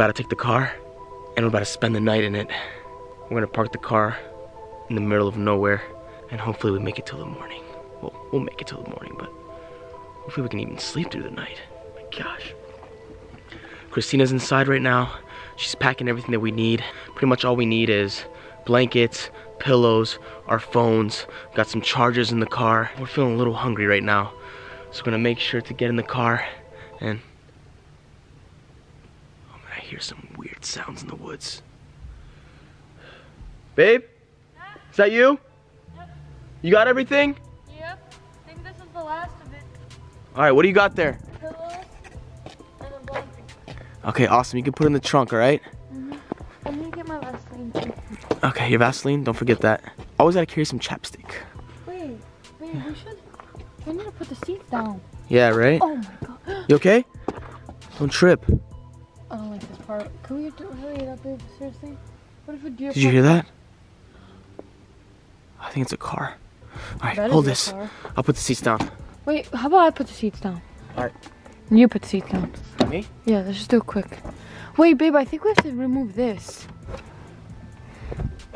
about to take the car and we're about to spend the night in it. We're gonna park the car in the middle of nowhere and hopefully we make it till the morning. Well, we'll make it till the morning, but hopefully we can even sleep through the night. My gosh. Christina's inside right now. She's packing everything that we need. Pretty much all we need is blankets, pillows, our phones. Got some chargers in the car. We're feeling a little hungry right now. So we're gonna make sure to get in the car and hear some weird sounds in the woods. Babe? Is that you? You got everything? Yep. I think this is the last of it. Alright, what do you got there? Pillows and a blanket. Okay, awesome. You can put it in the trunk, alright? Mhm. I'm gonna get my Vaseline too. Okay, your Vaseline, don't forget that. Always gotta carry some chapstick. Wait, wait, we should. We need to put the seats down. Yeah, right? Oh my god. You okay? Don't trip. Did you hear that? I think it's a car. Alright, That is hold this. I'll put the seats down. Wait, how about I put the seats down? Alright. You put the seats down. Me? Yeah, let's just do it quick. Wait, babe, I think we have to remove this.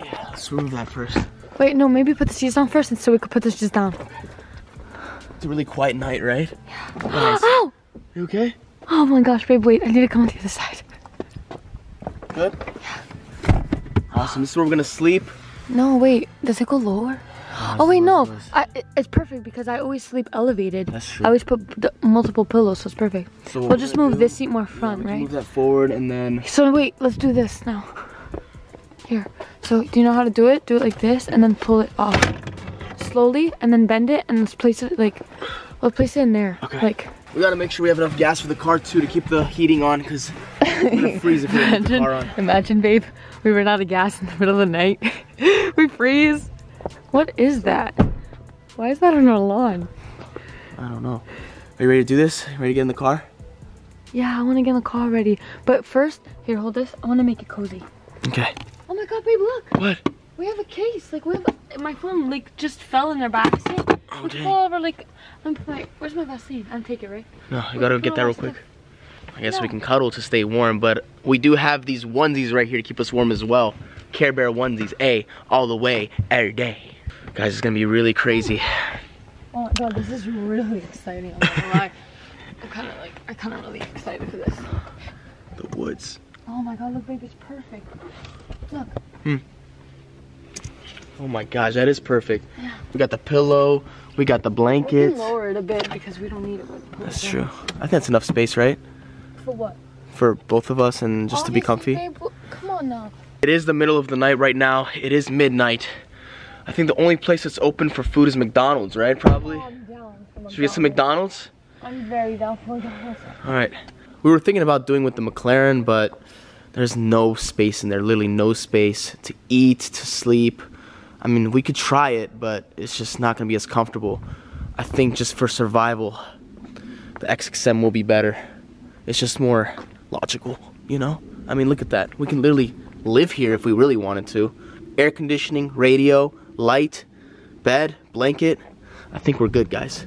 Yeah, let's remove that first. Wait, no, maybe put the seats down first and so we could put this just down. It's a really quiet night, right? Yeah. Oh! You okay? Oh my gosh, babe, wait, I need to come on the other side. Good? Awesome. This is where we're gonna sleep. No, wait, does it go lower? Oh wait, no, I, it's perfect because I always sleep elevated. That's true. I always put the multiple pillows, so it's perfect. So We'll just move do- this seat more front, can right? Move that forward and then. So wait, let's do this now. Here. So do you know how to do it? Do it like this and then pull it off. Slowly and then bend it and let's place it like let's place it in there. Okay. Like We gotta make sure we have enough gas for the car too to keep the heating on because we're gonna freeze if we don't the imagine, car on. imagine babe, we ran out of gas in the middle of the night. we freeze. What is that? Why is that on our lawn? I don't know. Are you ready to do this? Ready to get in the car? Yeah, I wanna get in the car already. But first, here, hold this. I wanna make it cozy. Okay. Oh my god, babe, look! What? We have a case. Like we have a, my phone like just fell in their back seat. Oh, dang. fall over like put my where's my Vaseline? I'll take it, right? No, you gotta get that real quick. I guess we can cuddle to stay warm, but we do have these onesies right here to keep us warm as well. Care Bear onesies, A, all the way, every day. Guys, it's gonna be really crazy. Oh my god, this is really exciting. I'm gonna lie. I'm kind of like I'm kind of really excited for this. The woods. Oh my god, look, babe, it's perfect. Look. Hmm. Oh my gosh, that is perfect. We got the pillow, we got the We blankets. can lower it a bit because we don't need it. That's true. I think that's enough space, right? For what? For both of us and just to be comfy. Babe, come on now. It is the middle of the night right now. It is midnight. I think the only place that's open for food is McDonald's, right? Probably. I'm down. for Should we get some McDonald's? I'm very down for McDonald's. All right. We were thinking about doing with the McLaren, but there's no space in there. Literally no space to eat, to sleep. I mean, we could try it, but it's just not gonna be as comfortable. I think just for survival, the XXM will be better. It's just more logical, you know? I mean, look at that. We can literally live here if we really wanted to. Air conditioning, radio, light, bed, blanket. I think we're good, guys.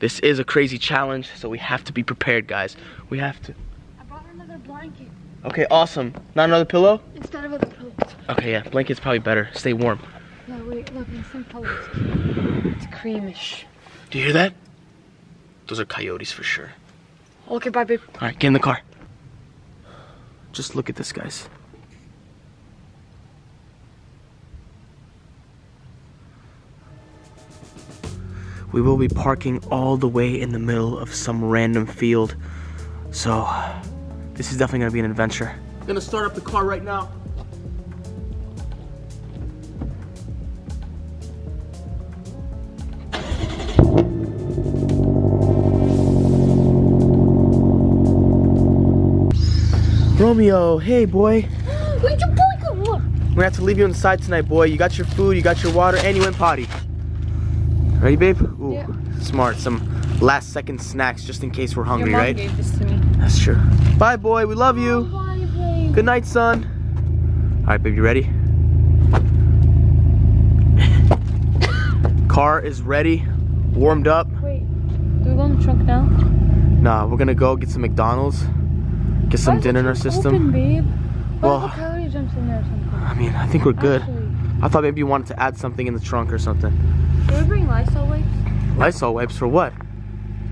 This is a crazy challenge, so we have to be prepared, guys. We have to. I brought another blanket Okay, awesome. Not another pillow? instead of other pillows. Okay, yeah, blanket's probably better. Stay warm. No, wait, look, in some colors. It's creamish. Do you hear that? Those are coyotes for sure. Okay, bye, babe. All right, get in the car. Just look at this, guys. We will be parking all the way in the middle of some random field. So, this is definitely gonna be an adventure. I'm gonna start up the car right now. Romeo, hey boy. Where'd your boy go? We're gonna have to leave you inside tonight, boy. You got your food, you got your water, and you went potty. Ready, babe? Ooh, Yeah. smart. Some last second snacks just in case we're hungry, Your mom right? gave this to me. That's true. Bye, boy. We love you. Bye, babe. Good night, son. All right, babe, you ready? Car is ready, warmed up. Wait, do we go in the trunk now? Nah, we're gonna go get some McDonald's, get some Why dinner in our open, system. babe? Well- if calorie jumps in there or something? I mean, I think we're good. Actually, I thought maybe you wanted to add something in the trunk or something. Can we bring Lysol wipes? Lysol wipes for what?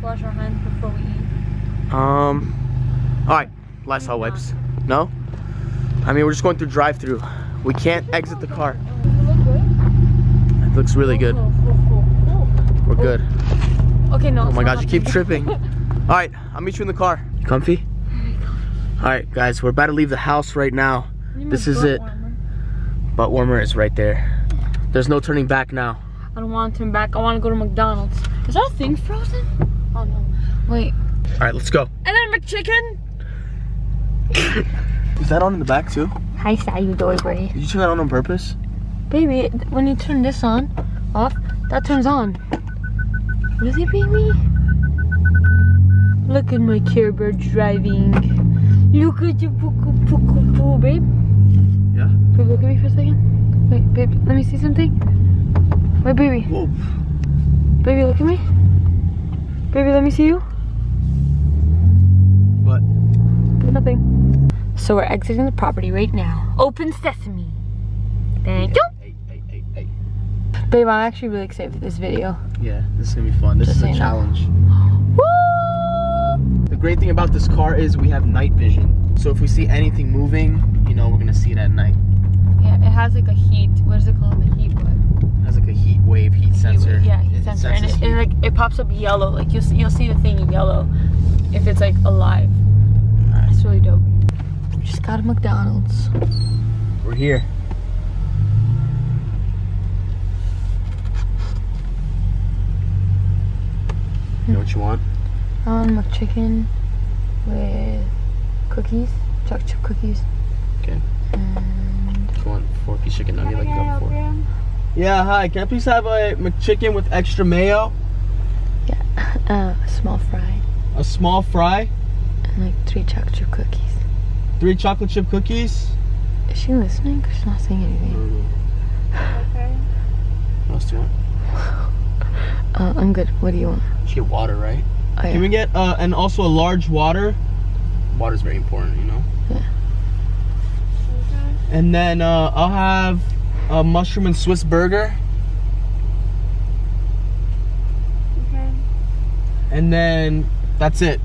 Wash our hands before we eat. Um, all right, Lysol Maybe not. wipes. No? I mean, we're just going through drive-through. We can't exit the car. Does it look good? It looks really good. Oh, oh, oh, We're good. Okay, no. Oh my not gosh, you keep tripping. All right, I'll meet you in the car. You comfy? All right, guys, we're about to leave the house right now. I need my This is it. warmer. Butt warmer is right there. There's no turning back now. I don't want to turn back. I want to go to McDonald's. Is our thing frozen? Oh no. Wait. All right, let's go. And then McChicken. Is that on in the back too? Hi, you doy boy. Did you turn that on on purpose? Baby, when you turn this on, off, that turns on. What is it, baby? Look at my Care Bear driving. Look at you, poo poo poo babe. Yeah. Babe, look at me for a second. Wait, babe, let me see something. Wait, baby. Whoa. Baby, look at me. Baby, let me see you. What? Nothing. So we're exiting the property right now. Open sesame. Thank you. Hey, hey, hey, hey. Babe, I'm actually really excited for this video. Yeah, this is gonna be fun. This Just is a challenge. Woo! The great thing about this car is we have night vision. So if we see anything moving, you know, we're gonna see it at night. Yeah, it has like a heat. What is it called? The heat what? It has like a heat wave, heat sensor. Yeah, heat It- sensor, and it, heat. it like it pops up yellow. Like you'll see, you'll see the thing in yellow if it's like alive. Alright. It's really dope. We just got a McDonald's. We're here. You know what you want? I want McChicken with cookies, chocolate chip cookies. Okay. And You want four piece chicken nugget like that before? Yeah, hi. Can I please have a McChicken with extra mayo, uh, a small fry a small fry, and like three chocolate chip cookies. three chocolate chip cookies? Is she listening? 'Cause she's not saying anything. Okay. What else do you want? Uh, I'm good. What do you want? You get water, right? Oh, Can we get uh, and also a large water? Water's very important, you know. Yeah. And then uh, I'll have a mushroom and Swiss burger. Okay. And then that's it.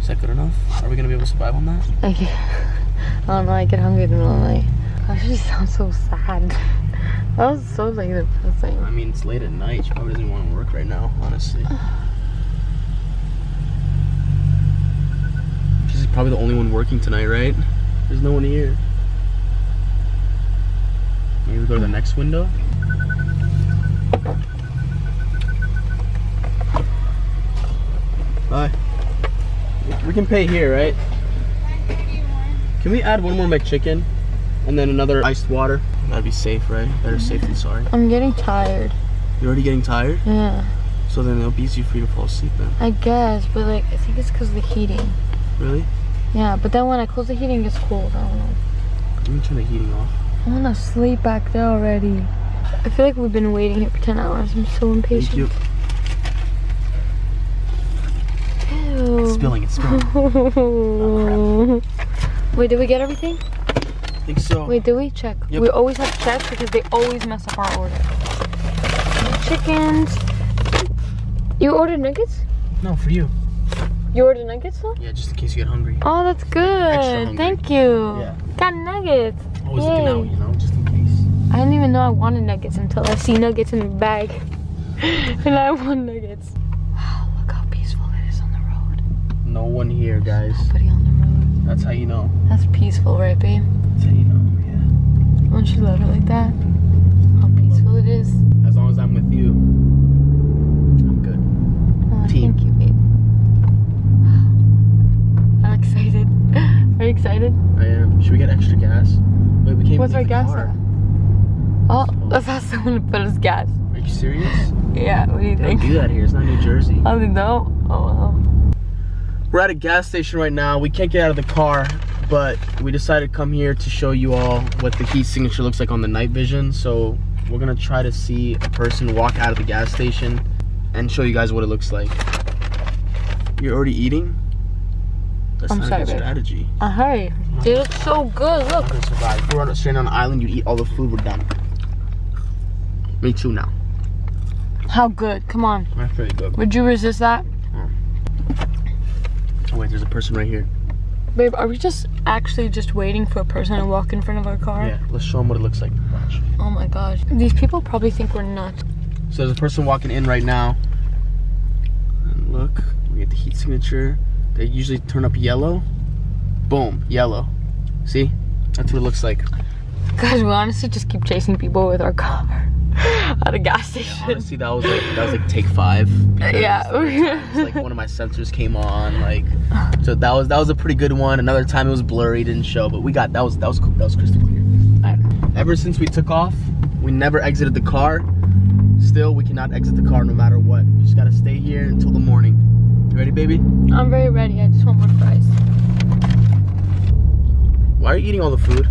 Is that good enough? Are we gonna be able to survive on that? I, get, I don't know. I get hungry in the middle of the night. Gosh, she sounds so sad. That was so like depressing. I mean, it's late at night. She probably doesn't want to work right now, honestly. She's probably the only one working tonight, right? There's no one here. Maybe we go to the next window. Hi. We can pay here, right? Can we add one more McChicken? And then another iced water? That'd be safe, right? Better safe than sorry. I'm getting tired. You're already getting tired? Yeah, So then it'll be easy for you to fall asleep then. I guess, but like I think it's because of the heating. Really? Yeah, but then when I close the heating, it gets cold. I don't know. Let me turn the heating off. I wanna sleep back there already. I feel like we've been waiting here for 10 hours. I'm so impatient. Thank you. Ew. It's spilling, it's spilling. Wait, did we get everything? I think so. Wait, did we check? Yep. We always have to check because they always mess up our order. Chickens. You ordered nuggets? No, for you. You ordered nuggets though? Yeah, just in case you get hungry. Oh, that's good. Thank you. Yeah. Got nuggets. Always looking out, you know, just in case. I didn't even know I wanted nuggets until I see nuggets in the bag. and I want nuggets. Wow, look how peaceful it is on the road. No one here, guys. Nobody on the road. That's how you know. That's peaceful, right, babe? That's how you know, yeah. Don't you love it like that? How peaceful it is. As long as I'm with you, I'm good. Oh, Team. thank you, babe. I'm excited. Are you excited? I am. Should we get extra gas? Wait, we can't What's our gas car. Oh, let's ask someone to put us gas. Are you serious? Yeah, what do you They don't do that here. It's not New Jersey. Oh, I don't. Oh, wow. We're at a gas station right now. We can't get out of the car, but we decided to come here to show you all what the heat signature looks like on the night vision. So we're gonna try to see a person walk out of the gas station and show you guys what it looks like. You're already eating? That's I'm not sorry, a good strategy. Uh, hey, they look so good. Look. How to survive. If we're on a straight on an island, you eat all the food, we're done. Me too now. How good? Come on. That's pretty good. Would you resist that? Oh wait, there's a person right here. Babe, are we just actually just waiting for a person to walk in front of our car? Yeah, let's show them what it looks like. Watch. Oh my gosh. These people probably think we're nuts. So there's a person walking in right now. And look, we get the heat signature. They usually turn up yellow. Boom, yellow. See? That's what it looks like. Guys, we honestly just keep chasing people with our car at a gas station. Honestly, that was like that was like take five. Yeah. it's like one of my sensors came on, like so that was that was a pretty good one. Another time it was blurry, didn't show, but we got that was that was cool. That was crystal clear. Ever since we took off, we never exited the car. Still, we cannot exit the car no matter what. We just gotta stay here until the morning. You ready, baby? I'm very ready. I just want more fries. Why are you eating all the food?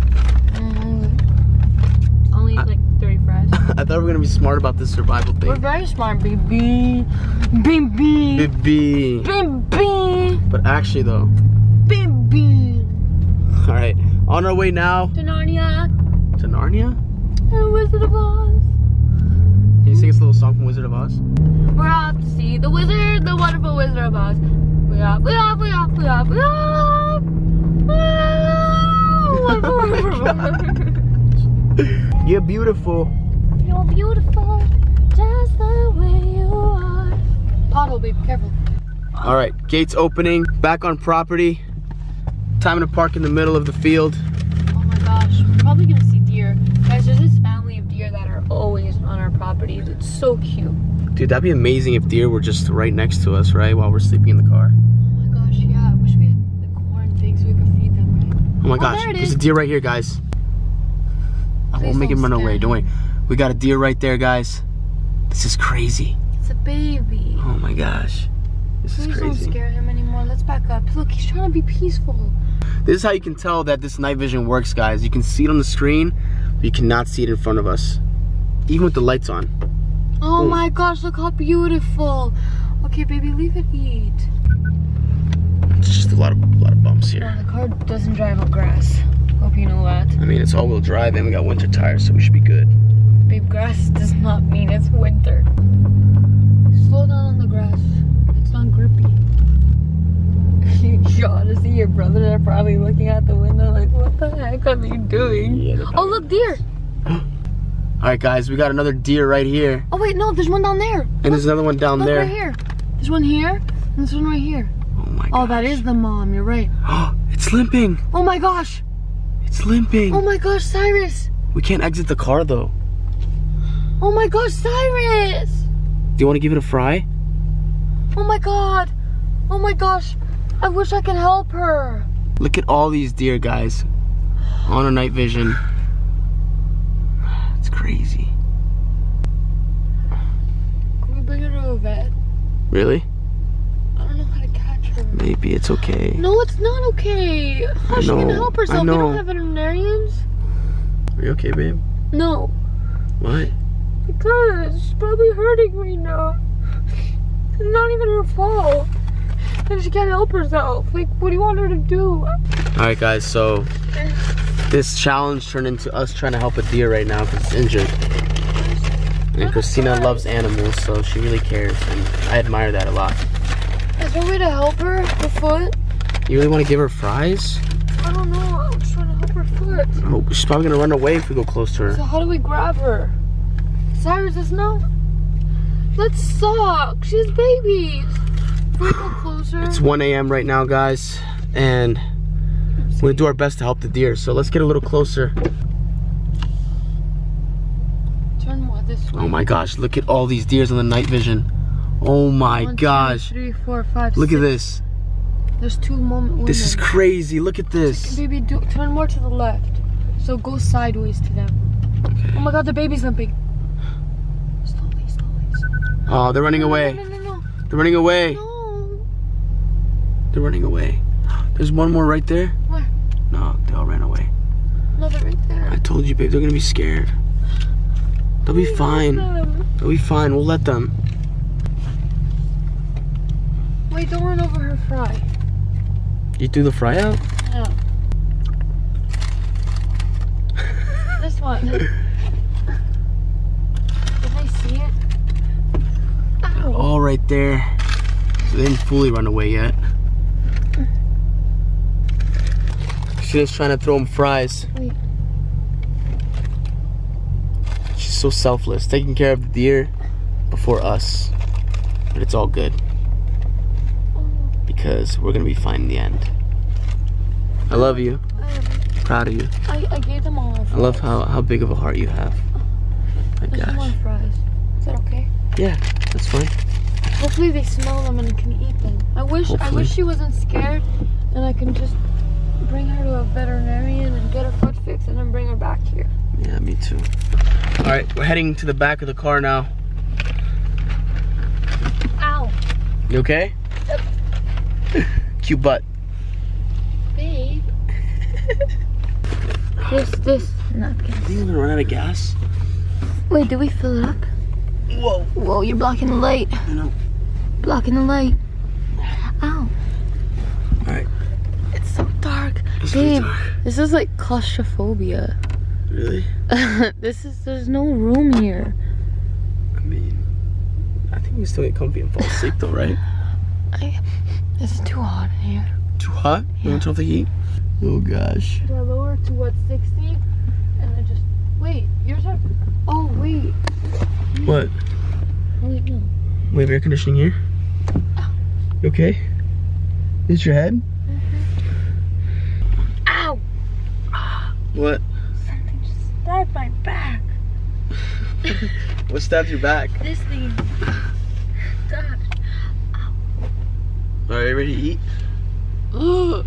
Mm. Only eat like 30 fries. I thought we were gonna be smart about this survival thing. We're very smart, baby. Baby. Baby. Baby. But actually, though, Baby. all right, on our way now To Narnia. to Narnia. And Wizard of Oz. You sing us a little song from Wizard of Oz? We're off to see the wizard, the wonderful Wizard of Oz. We off, we off, we off, we off, we off. Oh You're beautiful. You're beautiful, just the way you are. Pothole, baby, careful. All right, gates opening. Back on property. Time to park in the middle of the field. Oh my gosh, we're probably gonna see deer. Guys, there's this family of deer that are always on our properties. It's so cute. Dude, that'd be amazing if deer were just right next to us, right, while we're sleeping in the car. Oh my gosh, yeah. I wish we had the corn thing so we could feed them, right? Oh my oh, gosh, there there's a deer right here, guys. I Please won't make him run away. Don't worry. We got a deer right there, guys. This is crazy. It's a baby. Oh my gosh. This is Please don't crazy. scare him anymore. Let's back up. Look, he's trying to be peaceful. This is how you can tell that this night vision works, guys. You can see it on the screen, but you cannot see it in front of us. Even with the lights on. Oh Boom. my gosh, look how beautiful. Okay, baby, leave it eat. It's just a lot of a lot of bumps here. No, the car doesn't drive on grass. Hope you know that. I mean, it's all-wheel drive and we got winter tires, so we should be good. Babe, grass does not mean it's winter. Slow down on the grass. It's not grippy. you to see your brothers are probably looking out the window like, what the heck are you doing? Yeah, Oh, look, deer. All right, guys, we got another deer right here, Oh, wait, no, there's one down there. and there's another one down Look there. right here. There's one here, and there's one right here. Oh my God. Oh, that is the mom. You're right. it's limping. Oh my gosh. It's limping. Oh my gosh, Cyrus. we can't exit the car though. Oh my gosh, Cyrus. Do you want to give it a fry? Oh my god. Oh my gosh. I wish I could help her. Look at all these deer, guys, on a night vision. It's crazy. Can we bring her to a vet? Really? I don't know how to catch her. Maybe it's okay. No, it's not okay. How's she gonna help herself? Know. don't have veterinarians? Are you okay, babe? No. What? Because she's probably hurting me now. It's not even her fault. And she can't help herself. Like, what do you want her to do? All right, guys. So this challenge turned into us trying to help a deer right now because it's injured. And Christina loves animals, so she really cares, and I admire that a lot. Is there a way to help her? Her foot? You really want to give her fries? I don't know. I'm just trying to help her foot. Oh, she's probably gonna run away if we go close to her. So how do we grab her? Cyrus says no. Let's suck. She has babies. If we go closer. It's 1 a.m. right now, guys, and we're gonna do our best to help the deer. So let's get a little closer. Turn more this way. Oh my gosh, look at all these deers on the night vision. Oh my One, gosh, three, four, five, look at this. There's two moment. This is crazy. Look at this. Baby, do, turn more to the left. So go sideways to them. Oh my god, the baby's limping. Slowly, slowly, slowly. Oh, they're running away. No, no, no, They're running away. no. They're running away. There's one more right there. They all ran away. No, they're right there. I told you, babe, they're gonna be scared. They'll be fine. They'll be fine. We'll let them. Wait, don't run over her fry. You threw the fry out? Yeah. this one. Did they see it? Ow. All right there. So they didn't fully run away yet. She was trying to throw him fries. Wait. She's so selfless, taking care of the deer before us. But it's all good. Because we're gonna be fine in the end. I love you. I, Proud of you. I, I gave them all. I love how, how big of a heart you have. My I just gosh. fries. Is that okay? Yeah, that's fine. Hopefully they smell them and can eat them. I wish I wish she wasn't scared and I can just bring her to a veterinarian and get her foot fixed and then bring her back here. Yeah, me too. All right, we're heading to the back of the car now. Ow. You okay? Cute butt. Babe. this this napkin. Are you gonna run out of gas? Wait, did we fill it up? Whoa. Whoa, you're blocking the light. I know. Blocking the light. Ow. All right. It's so dark. It's really Babe, this is like claustrophobia. Really? this is there's no room here. I mean, I think we still get comfy and fall asleep though, right? I, it's too hot in here. Too hot? You want to turn off the heat? Oh gosh. Do I lower to what 60? And then just wait. yours are. Oh wait. What? Wait no. We have air conditioning here. Oh. You okay? Is your head? Ow! What? Something just stabbed my back. What stabbed your back? This thing stabbed. Are you ready to eat? Ugh.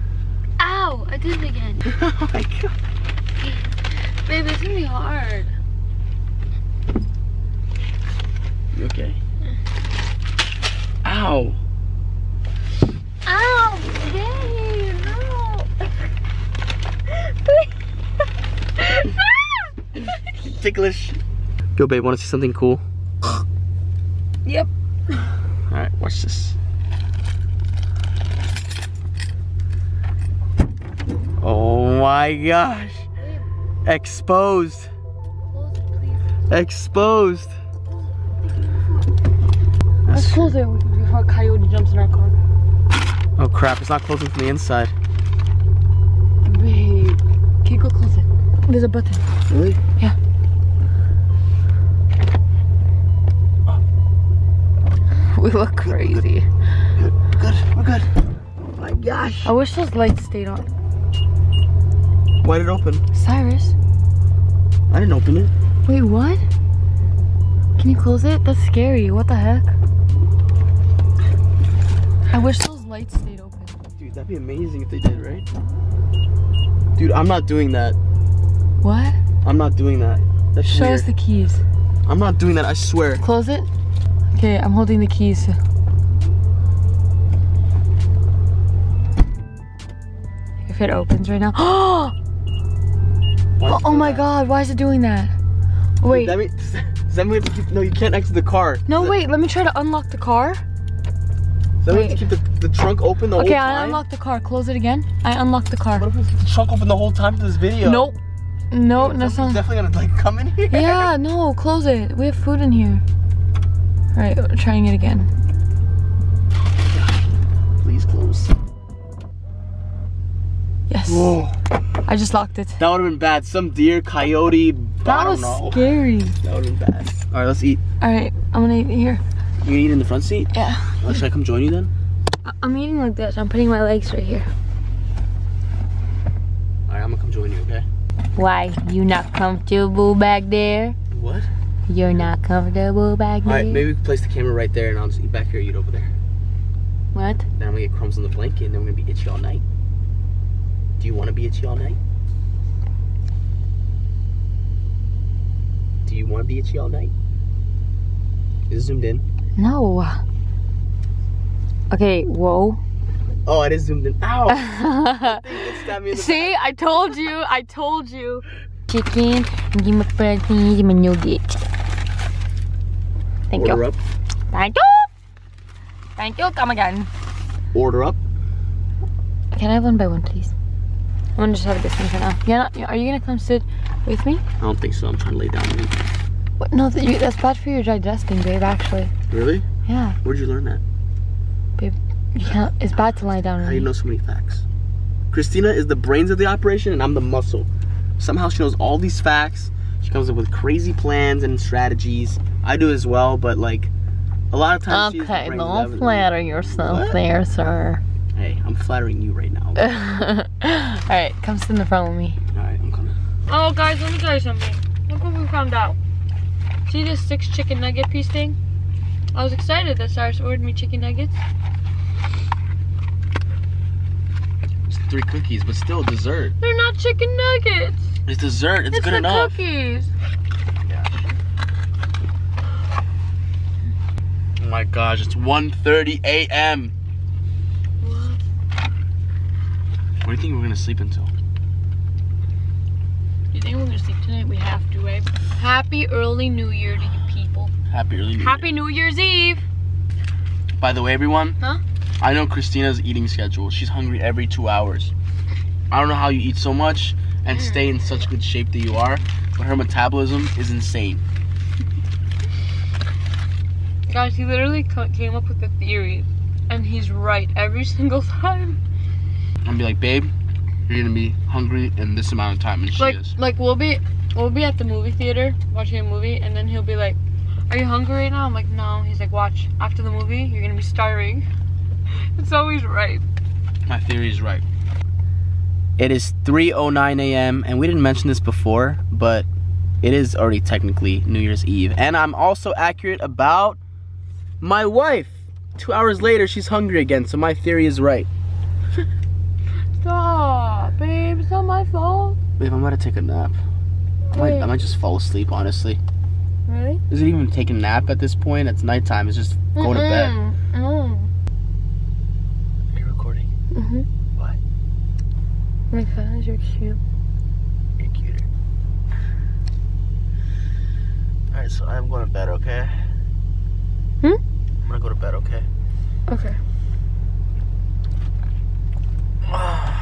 Ow! I did it again. oh my god. Babe, it's gonna be hard. You okay? Ow! Babe, no! Ticklish. Go, babe. Want to see something cool? yep. All right, watch this. Oh my gosh. Exposed. Close it, please. Exposed. Let's That's- close it before a coyote jumps in our car. oh crap, it's not closing from the inside. Babe. Okay, go close it. There's a button. Really? We look crazy. Good, good, we're good. Oh my gosh. I wish those lights stayed on. Why did it open? Cyrus. I didn't open it. Wait, what? Can you close it? That's scary. What the heck? I wish those lights stayed open. Dude, that'd be amazing if they did, right? Dude, I'm not doing that. What? I'm not doing that. That's Show weird. us the keys. I'm not doing that, I swear. Close it. Okay, I'm holding the keys. If it opens right now. Oh, Why did you oh my that? god, why is it doing that? Wait. That mean, does that mean we have to keep, no, you can't exit the car. No, Does that- wait, let me try to unlock the car. Does that mean we have to keep the, the trunk open the Okay, whole time? Okay, I unlocked the car. Close it again. I unlocked the car. What if we keep the trunk open the whole time for this video? Nope. No, that's not. definitely gonna like come in here. Yeah, no, close it. We have food in here. Alright, we're trying it again. Please close. Yes. Whoa. I just locked it. That would have been bad. Some deer, coyote, I That don't was know. scary. That would have been bad. All right, let's eat. Alright, I'm gonna eat here. You gonna eat in the front seat? Yeah. Oh, should I come join you then? I'm eating like this. I'm putting my legs right here. All right, I'm gonna come join you. Okay. Why? You not comfortable back there? What? You're not comfortable back there? right, maybe we can place the camera right there, and I'll just eat back here, eat over there. What? Then I'm gonna get crumbs on the blanket, and then we're gonna be itchy all night. Do you want to be itchy all night? Do you want to be itchy all night? Is it zoomed in? No. Okay, whoa. Oh, it is zoomed in. Ow! It stabbed me in the See, I told you. I told you. Chicken, protein, give me nuggets. Thank Order you. up. Thank you. Thank you. Come again. Order up. can I have one by one, please? I'm gonna just have this one for now. Yeah, no, are you gonna come sit with me? I don't think so. I'm trying to lay down. What? No, that you, that's bad for your digesting, babe. Actually, Really? yeah, Where'd you learn that? you can't. It's bad to lie down. How you know so many facts? Christina is the brains of the operation, and I'm the muscle. Somehow she knows all these facts. She comes up with crazy plans and strategies. I do as well, but like a lot of times. she's the Okay, brains of don't the- flatter yourself What? there, sir. Hey, I'm flattering you right now. All right, come sit in the front with me. all right, I'm coming. Oh, guys, let me tell you something. Look what we found out. See this six chicken nugget piece thing? I was excited that Cyrus ordered me chicken nuggets. It's three cookies, but still dessert. They're not chicken nuggets. It's dessert. It's, It's, good the enough. cookies. Oh my gosh, it's 1:30 a.m. What? What do you think we're gonna sleep until? You think we're gonna sleep tonight? We have to, eh? Happy early New Year to you people. Happy early New Year. Happy New Year's Eve. By the way, everyone. Huh? I know Christina's eating schedule. She's hungry every two hours. I don't know how you eat so much and Mm. stay in such good shape that you are, but her metabolism is insane. Guys, he literally came up with a theory, and he's right every single time. I'm be like, babe, you're gonna be hungry in this amount of time, and she like is. like we'll be we'll be at the movie theater watching a movie and then he'll be like are you hungry right now i'm like no he's like watch after the movie you're gonna be starving it's always right My theory is right. It is 3:09 a.m. and we didn't mention this before, but it is already technically New Year's Eve, and I'm also accurate about my wife. Two hours later, she's hungry again, so my theory is right. stop babe it's not my fault Babe, I'm about to take a nap. I might, I might just fall asleep, honestly. really Is it even taking a nap at this point? It's nighttime. It's just go to bed. mm Are you recording? mm-hmm Why? because you're cute You're cuter. Alright, so I'm going to bed, okay? Hmm? I'm gonna go to bed, okay? okay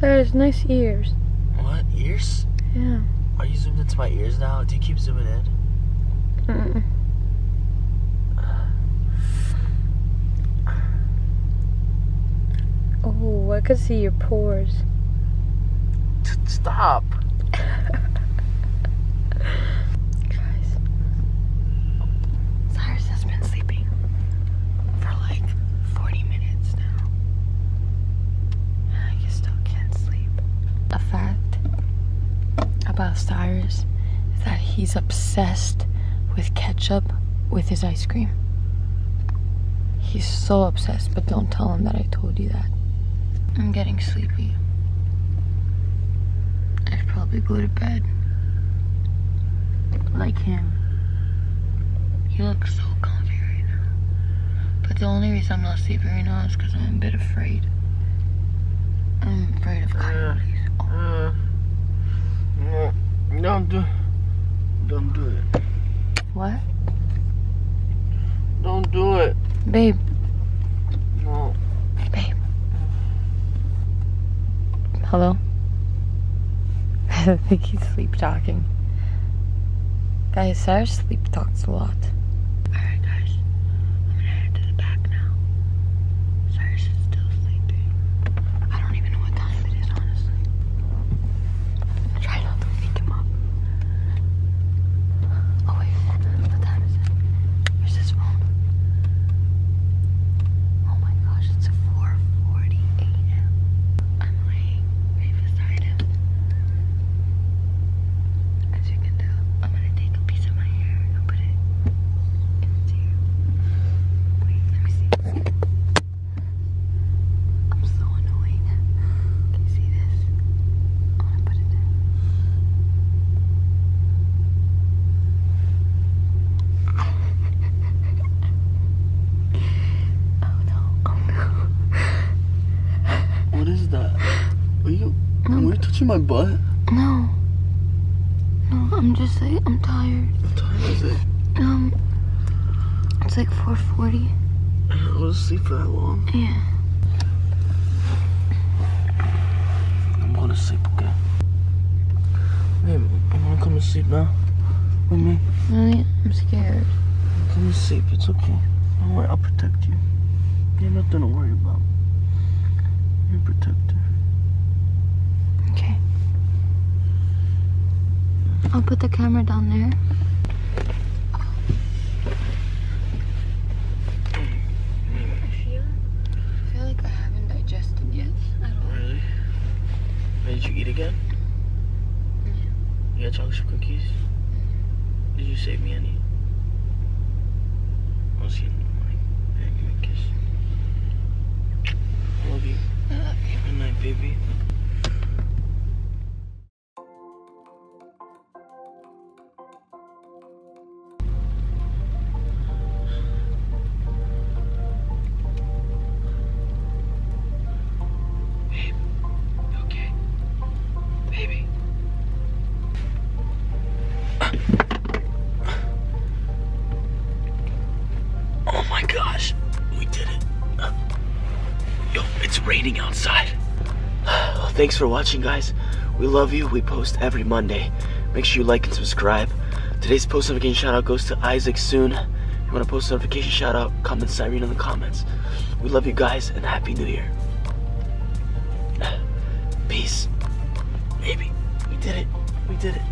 there's nice ears What? Ears? yeah Are you zoomed into my ears now? Do you keep zooming in? Mm-mm. Oh i could see your pores Stop. Guys, Cyrus has been sleeping for like 40 minutes now. And I still can't sleep. A fact about Cyrus is that he's obsessed with ketchup with his ice cream. He's so obsessed, but don't tell him that I told you that. I'm getting sleepy. I should probably go to bed like him. He looks so comfy right now. But the only reason I'm not sleeping right now is because I'm a bit afraid. I'm afraid of coyotes. Uh, no, don't do, don't do it. What? Don't do it. Babe, No. babe. Hello? I think he's sleep talking. Guys, Cyrus sleep talks a lot. Alright, guys. I'm gonna head to the back now. Cyrus is still sleeping. I don't even know what time it is, honestly. I'm trying not to wake him up. Oh, wait. What time is it? Where's his phone? Oh my gosh, it's 4.40 a.m. I'm laying right beside him. As you can tell, I'm gonna take a piece of my hair and put it in his ear. Wait, let me see. I'm so annoying. Can you see this? I'm gonna put it in. Oh no, oh no. What is that? Are you, are you touching my butt? No. No, I'm just like, I'm tired. What time is it? Um, It's like 4:40. I was asleep for that long. Yeah. I'm going to sleep, okay? Babe, you wanna come to sleep now? With me? Really? I'm scared. Come to sleep, it's okay. Don't worry, I'll protect you. You have nothing to worry about. You're protected. Okay. I'll put the camera down there. Did you eat again? Yeah. You got chocolate chip cookies? Mm-hmm. Did you save me any? I'll see you in the morning. Give me a kiss. I love you. I love you. Thanks for watching, guys. We love you. We post every Monday. Make sure you like and subscribe. Today's post notification shout out goes to Isaac Soon. If you want to post notification shout out, comment Cyrina in the comments. We love you guys and Happy New Year. Peace. Baby, we did it. We did it.